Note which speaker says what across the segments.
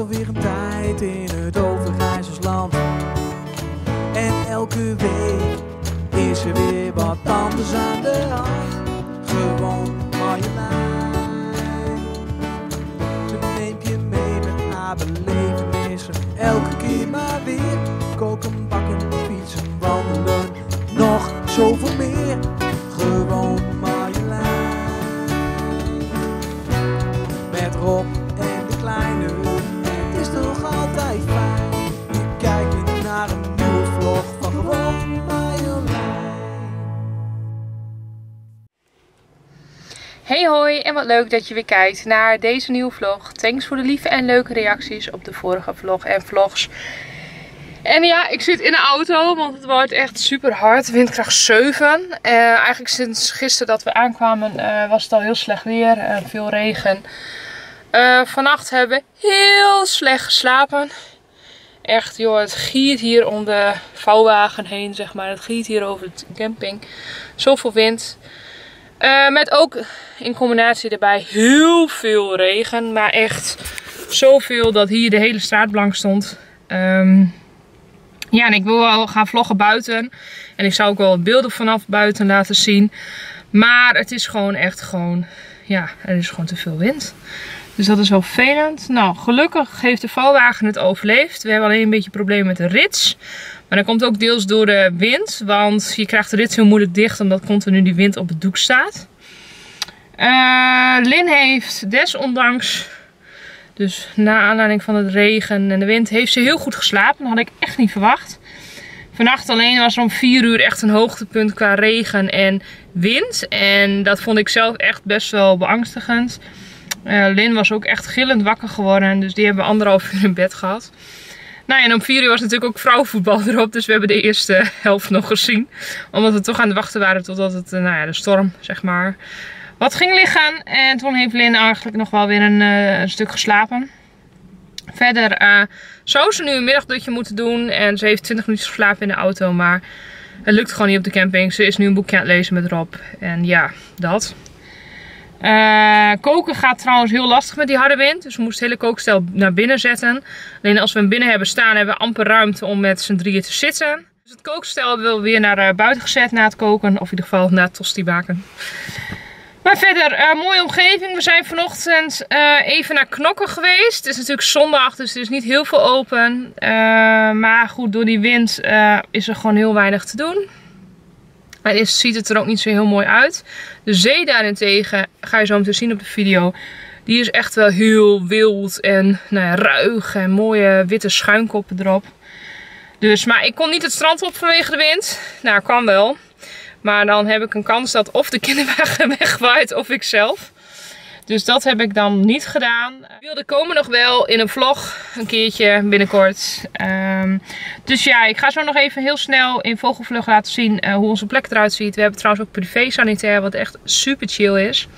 Speaker 1: alweer een tijd in het Overijsselsland. En elke week is er weer wat anders aan de hand. Gewoon Marjolein. Ze neemt je mee met haar belevenissen. Elke keer maar weer.
Speaker 2: Hey hoi en wat leuk dat je weer kijkt naar deze nieuwe vlog. Thanks voor de lieve en leuke reacties op de vorige vlog en vlogs. En ja, ik zit in de auto, want het wordt echt super hard. Windkracht 7. Eh, eigenlijk sinds gisteren dat we aankwamen eh, was het al heel slecht weer. eh, veel regen. Vannacht hebben we heel slecht geslapen. Echt joh, het giert hier om de vouwwagen heen zeg maar. Het giert hier over de camping. Zoveel wind. Eh, met ook in combinatie erbij heel veel regen. Maar echt zoveel dat hier de hele straat blank stond. Ehm, ja, en ik wil wel gaan vloggen buiten. En ik zou ook wel beelden vanaf buiten laten zien. Maar het is gewoon echt gewoon... Ja, er is gewoon te veel wind. Dus dat is wel vervelend. Nou, gelukkig heeft de vouwwagen het overleefd. We hebben alleen een beetje problemen met de rits. Maar dat komt ook deels door de wind. Want je krijgt de rits heel moeilijk dicht omdat continu die wind op het doek staat. Eh Lin heeft desondanks, dus na aanleiding van het regen en de wind, heeft ze heel goed geslapen. Dat had ik echt niet verwacht. Vannacht alleen was er om 4 uur echt een hoogtepunt qua regen en wind. En dat vond ik zelf echt best wel beangstigend. Eh, Lin was ook echt gillend wakker geworden. Dus die hebben anderhalf uur in bed gehad. Nou en om 4 uur was natuurlijk ook vrouwenvoetbal erop. Dus we hebben de eerste helft nog gezien. Omdat we toch aan het wachten waren totdat het, eh, nou ja, de storm, zeg maar, wat ging liggen. En toen heeft Lin eigenlijk nog wel weer een, eh, stuk geslapen. Verder eh, zou ze nu een middagdutje moeten doen. En ze heeft 20 minuten geslapen in de auto. Maar het lukt gewoon niet op de camping. Ze is nu een boekje aan het lezen met Rob. En ja, dat. Eh, koken gaat trouwens heel lastig met die harde wind. Dus we moesten het hele kookstel naar binnen zetten. Alleen als we hem binnen hebben staan, hebben we amper ruimte om met z'n drieën te zitten. Dus het kookstel we weer naar eh, buiten gezet na het koken. Of in ieder geval na het tosti baken. Maar verder, eh, mooie omgeving. We zijn vanochtend even naar Knokken geweest. Het is natuurlijk zondag, dus er is niet heel veel open. Maar goed, door die wind is er gewoon heel weinig te doen. Maar ziet het er ook niet zo heel mooi uit. De zee daarentegen, ga je zo meteen zien op de video. Die is echt wel heel wild en nou ja, ruig en mooie witte schuimkoppen erop. Dus, maar ik kon niet het strand op vanwege de wind. Nou, kan wel. Maar dan heb ik een kans dat of de kinderwagen wegwaait of ik zelf. Dus dat heb ik dan niet gedaan. Ik wilde komen nog wel in een vlog een keertje binnenkort. Ehm, dus ja, ik ga zo nog even heel snel in vogelvlug laten zien eh, hoe onze plek eruit ziet. We hebben trouwens ook privé sanitair wat echt super chill is.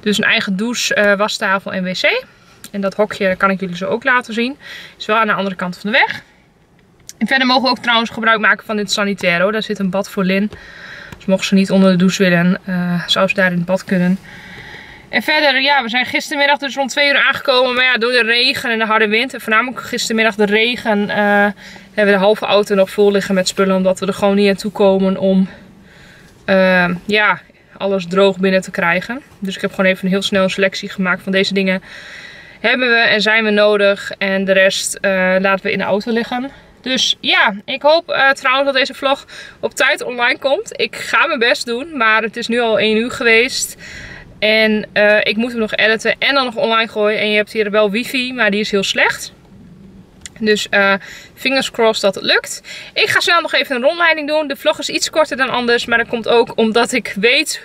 Speaker 2: Dus een eigen douche, eh, wastafel en wc. En dat hokje kan ik jullie zo ook laten zien. Is wel aan de andere kant van de weg. En verder mogen we ook trouwens gebruik maken van dit sanitair. Daar zit een bad voor Lin. Dus mocht ze niet onder de douche willen, eh, zou ze daar in het bad kunnen. En verder, ja, we zijn gistermiddag dus rond 2 uur aangekomen. Maar ja, door de regen en de harde wind. En voornamelijk gistermiddag de regen. eh, hebben we de halve auto nog vol liggen met spullen. Omdat we er gewoon niet aan toe komen om eh, ja, alles droog binnen te krijgen. Dus ik heb gewoon even een heel snel selectie gemaakt van deze dingen. Hebben we en zijn we nodig. En de rest eh, laten we in de auto liggen. Dus ja, ik hoop trouwens dat deze vlog op tijd online komt. Ik ga mijn best doen, maar het is nu al 1 uur geweest. En eh, ik moet hem nog editen en dan nog online gooien. En je hebt hier wel wifi, maar die is heel slecht. Dus eh fingers crossed dat het lukt. Ik ga snel nog even een rondleiding doen. De vlog is iets korter dan anders, maar dat komt ook omdat ik weet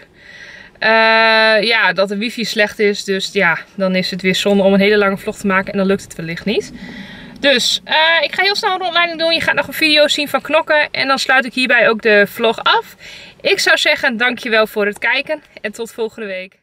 Speaker 2: eh, ja, dat de wifi slecht is. Dus ja, dan is het weer zonde om een hele lange vlog te maken en dan lukt het wellicht niet. Dus ik ga heel snel een rondleiding doen. Je gaat nog een video zien van knokken. En dan sluit ik hierbij ook de vlog af. Ik zou zeggen, dankjewel voor het kijken. En tot volgende week.